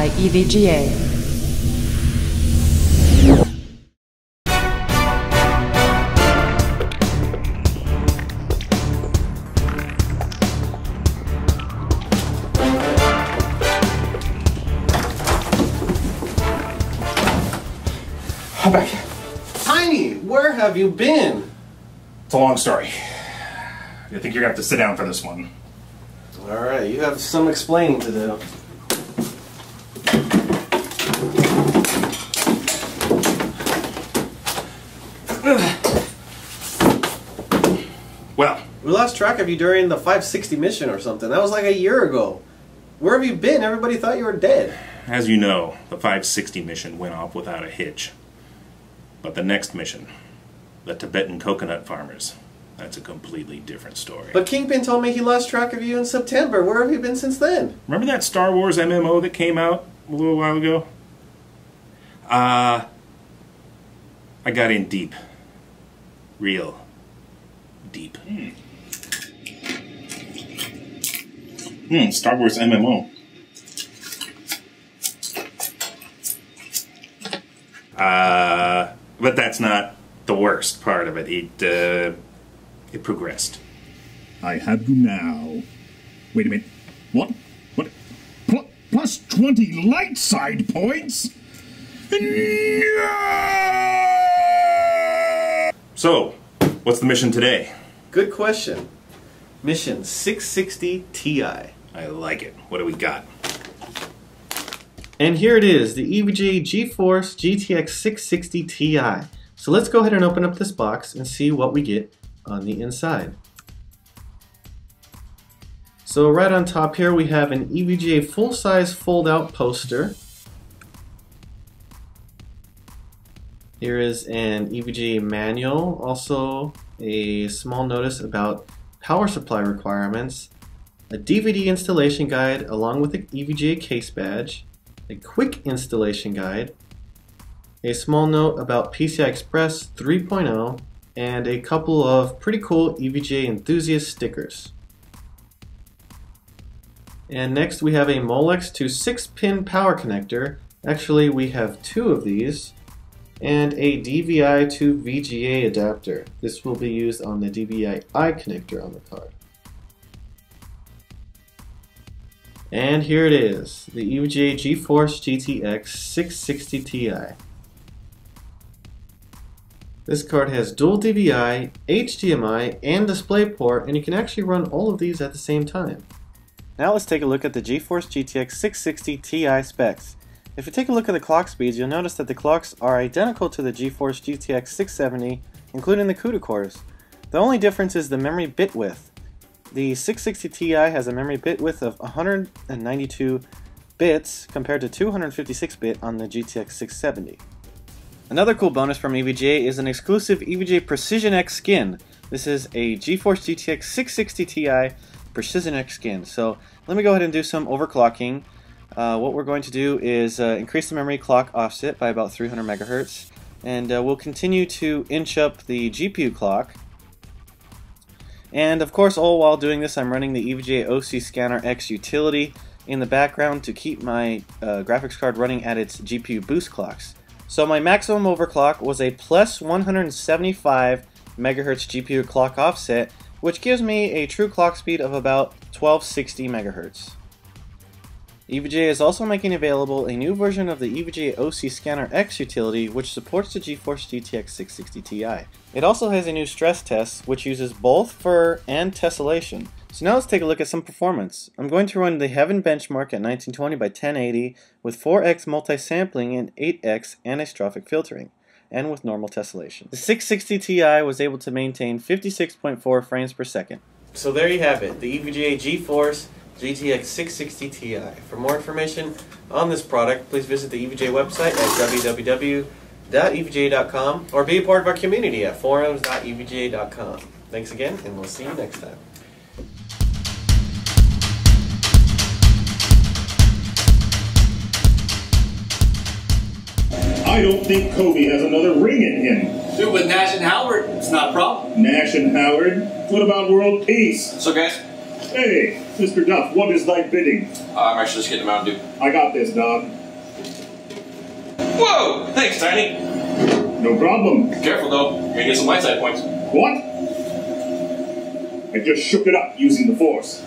by EVGA. How back? Tiny, where have you been? It's a long story. I think you're gonna have to sit down for this one. Alright, you have some explaining to do. Well, We lost track of you during the 560 mission or something. That was like a year ago. Where have you been? Everybody thought you were dead. as you know, the 560 mission went off without a hitch. But the next mission, the Tibetan coconut farmers, that's a completely different story. But Kingpin told me he lost track of you in September. Where have you been since then? Remember that Star Wars MMO that came out a little while ago? Uh, I got in deep. Real deep. Hmm, Star Wars MMO. Uh, but that's not the worst part of it. It, uh, it progressed. I have you now. Wait a minute. What? What? Pl- plus 20 light side points? No! So, what's the mission today? Good question. Mission 660 Ti. I like it. What do we got? And here it is, the EVGA GeForce GTX 660 Ti. So let's go ahead and open up this box and see what we get on the inside. So right on top here we have an EVGA full-size fold-out poster. Here is an EVGA manual, also a small notice about power supply requirements, a DVD installation guide along with E EVGA case badge, a quick installation guide, a small note about PCI Express 3.0, and a couple of pretty cool EVGA enthusiast stickers. And next we have a Molex to 6-pin power connector. Actually, we have two of these. And a DVI to VGA adapter. This will be used on the DVI-I connector on the card. And here it is, the EVGA GeForce GTX 660 Ti. This card has dual DVI, HDMI, and DisplayPort, and you can actually run all of these at the same time. Now let's take a look at the GeForce GTX 660 Ti specs. If you take a look at the clock speeds, you'll notice that the clocks are identical to the GeForce GTX 670, including the CUDA cores. The only difference is the memory bit width. The 660 Ti has a memory bit width of 192 bits compared to 256 bit on the GTX 670. Another cool bonus from EVGA is an exclusive EVGA Precision X skin. This is a GeForce GTX 660 Ti Precision X skin. So let me go ahead and do some overclocking. Uh, what we're going to do is uh, increase the memory clock offset by about 300 megahertz, and uh, we'll continue to inch up the GPU clock. And of course, all while doing this, I'm running the EVGA OC Scanner X utility in the background to keep my uh, graphics card running at its GPU boost clocks. So my maximum overclock was a plus 175 megahertz GPU clock offset, which gives me a true clock speed of about 1260 megahertz. EVGA is also making available a new version of the EVGA OC Scanner X utility which supports the GeForce GTX 660 Ti. It also has a new stress test which uses both fur and tessellation. So now let's take a look at some performance. I'm going to run the Heaven benchmark at 1920 by 1080 with 4x multi-sampling and 8x anisotropic filtering, and with normal tessellation. The 660 Ti was able to maintain 56.4 frames per second. So there you have it, the EVGA GeForce GTX 660 Ti. For more information on this product, please visit the E EVGA website at www.evga.com or be a part of our community at forums.evga.com. Thanks again, and we'll see you next time. I don't think Kobe has another ring in him. Dude, with Nash and Howard, it's not a problem. Nash and Howard, what about world peace? So, guys, Hey, Mr. Duff, what is thy bidding? Uh, I'm actually just getting a Mountain Dew. I got this, dog. Whoa! Thanks, Tiny. No problem. Careful though, you're gonna get some light side points. What? I just shook it up using the force.